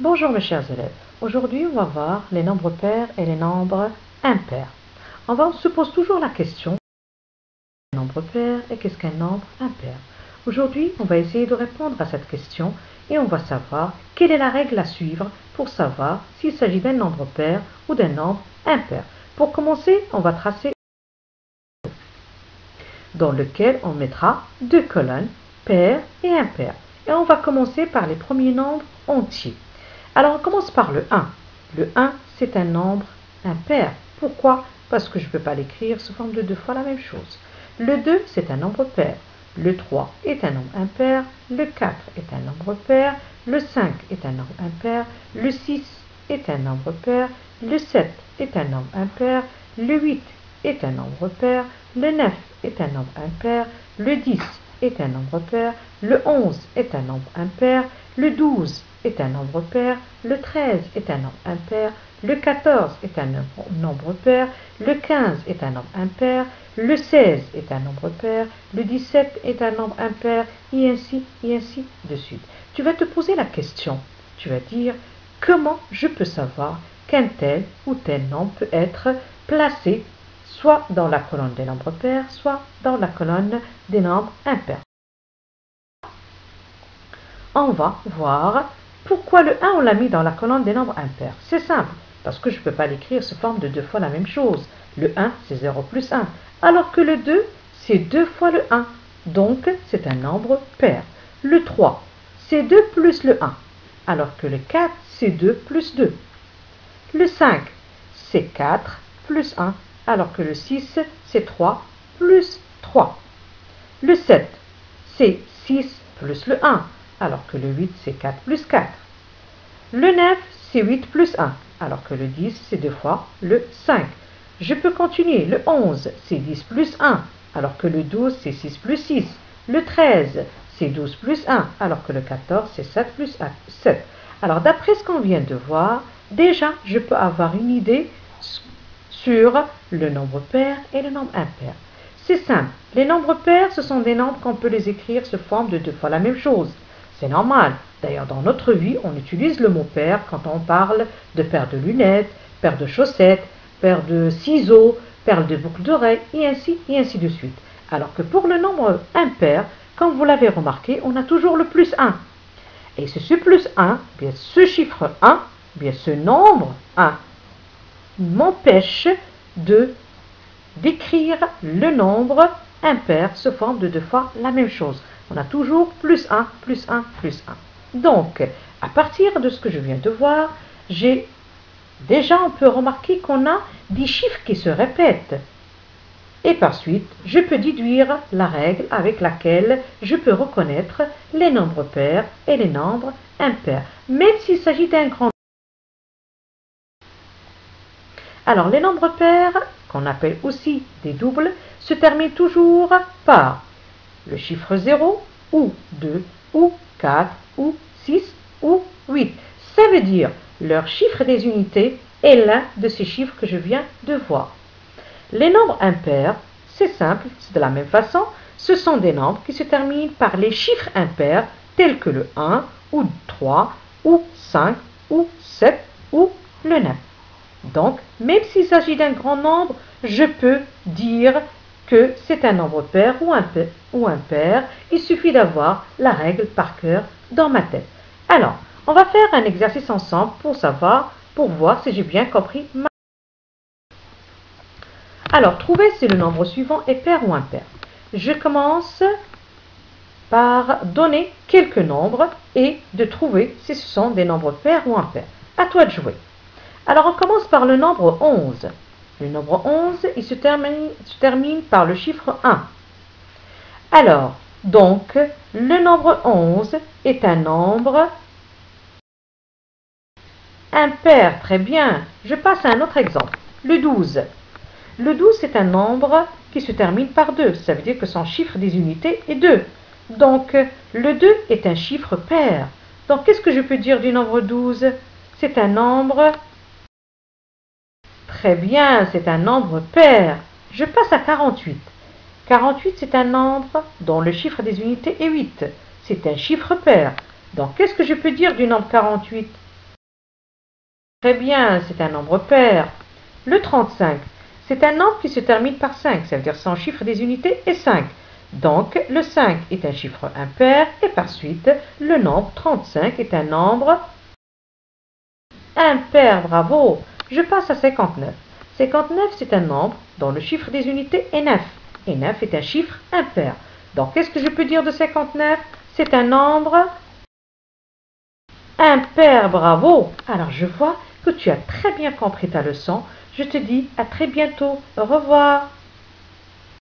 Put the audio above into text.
Bonjour mes chers élèves. Aujourd'hui, on va voir les nombres pairs et les nombres impairs. On, se pose toujours la question nombre pair et qu'est-ce qu'un nombre impair? Aujourd'hui, on va essayer de répondre à cette question et on va savoir quelle est la règle à suivre pour savoir s'il s'agit d'un nombre pair ou d'un nombre impair. Pour commencer, on va tracer dans lequel on mettra deux colonnes, pair et impair. Et on va commencer par les premiers nombres entiers. Alors on commence par le 1. Le 1, c'est un nombre impair. Pourquoi Parce que je ne peux pas l'écrire sous forme de deux fois la même chose. Le 2, c'est un nombre pair. Le 3 est un nombre impair. Le 4 est un nombre pair. Le 5 est un nombre impair. Le 6 est un nombre pair. Le 7 est un nombre impair. Le 8 est un nombre pair. Le 9 est un nombre impair. Le 10 est un nombre pair. Le 11 est un nombre impair. Le 12 est un nombre pair, le 13 est un nombre impair, le 14 est un nombre pair, le 15 est un nombre impair, le 16 est un nombre pair, le 17 est un nombre impair, et ainsi, et ainsi de suite. Tu vas te poser la question, tu vas dire, comment je peux savoir qu'un tel ou tel nombre peut être placé soit dans la colonne des nombres pairs, soit dans la colonne des nombres impairs? On va voir pourquoi le 1, on l'a mis dans la colonne des nombres impairs C'est simple, parce que je ne peux pas l'écrire sous forme de deux fois la même chose. Le 1, c'est 0 plus 1. Alors que le 2, c'est 2 fois le 1. Donc, c'est un nombre pair. Le 3, c'est 2 plus le 1. Alors que le 4, c'est 2 plus 2. Le 5, c'est 4 plus 1. Alors que le 6, c'est 3 plus 3. Le 7, c'est 6 plus le 1 alors que le 8 c'est 4 plus 4. Le 9 c'est 8 plus 1, alors que le 10 c'est 2 fois le 5. Je peux continuer. Le 11 c'est 10 plus 1, alors que le 12 c'est 6 plus 6. Le 13 c'est 12 plus 1, alors que le 14 c'est 7 plus 1, 7. Alors d'après ce qu'on vient de voir, déjà je peux avoir une idée sur le nombre pair et le nombre impair. C'est simple. Les nombres pairs, ce sont des nombres qu'on peut les écrire sous forme de deux fois la même chose. C'est normal. D'ailleurs, dans notre vie, on utilise le mot paire quand on parle de paire de lunettes, paire de chaussettes, paire de ciseaux, paire de boucles d'oreilles, et ainsi, et ainsi de suite. Alors que pour le nombre impair, comme vous l'avez remarqué, on a toujours le plus 1. Et ce plus 1, bien ce chiffre 1, bien ce nombre 1, m'empêche de d'écrire le nombre impair sous forme de deux fois la même chose on a toujours plus 1, plus 1, plus 1. Donc, à partir de ce que je viens de voir, j'ai déjà, on peut remarquer qu'on a des chiffres qui se répètent. Et par suite, je peux déduire la règle avec laquelle je peux reconnaître les nombres pairs et les nombres impairs, même s'il s'agit d'un grand Alors, les nombres pairs, qu'on appelle aussi des doubles, se terminent toujours par le chiffre 0 ou 2 ou 4 ou 6 ou 8. Ça veut dire leur chiffre des unités est l'un de ces chiffres que je viens de voir. Les nombres impairs, c'est simple, c'est de la même façon, ce sont des nombres qui se terminent par les chiffres impairs tels que le 1 ou 3 ou 5 ou 7 ou le 9. Donc, même s'il s'agit d'un grand nombre, je peux dire que c'est un nombre pair ou impair, il suffit d'avoir la règle par cœur dans ma tête. Alors, on va faire un exercice ensemble pour savoir, pour voir si j'ai bien compris ma Alors, trouver si le nombre suivant est pair ou impair. Je commence par donner quelques nombres et de trouver si ce sont des nombres pairs ou impairs. À toi de jouer. Alors, on commence par le nombre 11. Le nombre 11, il se termine, se termine par le chiffre 1. Alors, donc, le nombre 11 est un nombre impair. Très bien. Je passe à un autre exemple. Le 12. Le 12, c'est un nombre qui se termine par 2. Ça veut dire que son chiffre des unités est 2. Donc, le 2 est un chiffre pair. Donc, qu'est-ce que je peux dire du nombre 12 C'est un nombre Très bien, c'est un nombre pair. Je passe à 48. 48, c'est un nombre dont le chiffre des unités est 8. C'est un chiffre pair. Donc, qu'est-ce que je peux dire du nombre 48 Très bien, c'est un nombre pair. Le 35, c'est un nombre qui se termine par 5, ça veut dire son chiffre des unités est 5. Donc, le 5 est un chiffre impair et par suite, le nombre 35 est un nombre impair. Bravo Je passe à 59. 59, c'est un nombre dont le chiffre des unités est 9. Et 9 est un chiffre impair. Donc, qu'est-ce que je peux dire de 59 C'est un nombre impair. Bravo Alors, je vois que tu as très bien compris ta leçon. Je te dis à très bientôt. Au revoir.